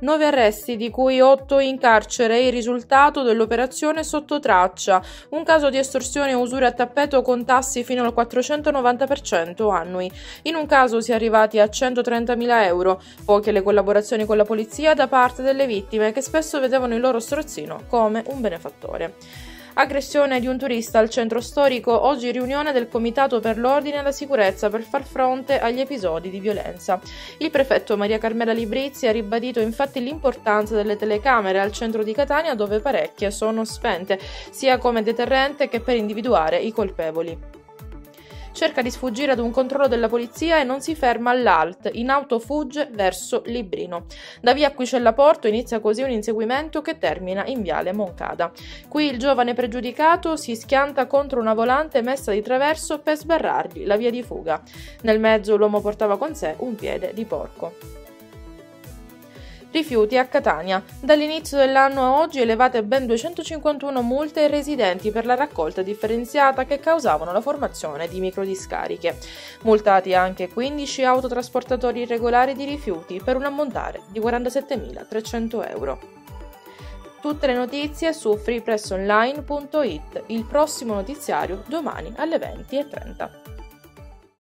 Nove arresti, di cui otto in carcere, il risultato dell'operazione sotto traccia, un caso di estorsione e usura a tappeto con tassi fino al 490% annui. In un caso si è arrivati a 130.000 euro, poche le collaborazioni con la polizia da parte delle vittime che spesso vedevano il loro strozzino come un benefattore. Aggressione di un turista al centro storico, oggi riunione del Comitato per l'Ordine e la Sicurezza per far fronte agli episodi di violenza. Il prefetto Maria Carmela Librizzi ha ribadito infatti l'importanza delle telecamere al centro di Catania dove parecchie sono spente, sia come deterrente che per individuare i colpevoli cerca di sfuggire ad un controllo della polizia e non si ferma all'alt, in auto fugge verso Librino. Da via Quicella Porto inizia così un inseguimento che termina in viale Moncada. Qui il giovane pregiudicato si schianta contro una volante messa di traverso per sbarrargli la via di fuga. Nel mezzo l'uomo portava con sé un piede di porco. Rifiuti a Catania. Dall'inizio dell'anno a oggi elevate ben 251 multe ai residenti per la raccolta differenziata che causavano la formazione di microdiscariche. Multati anche 15 autotrasportatori irregolari di rifiuti per un ammontare di 47.300 euro. Tutte le notizie su freepressonline.it, il prossimo notiziario domani alle 20.30.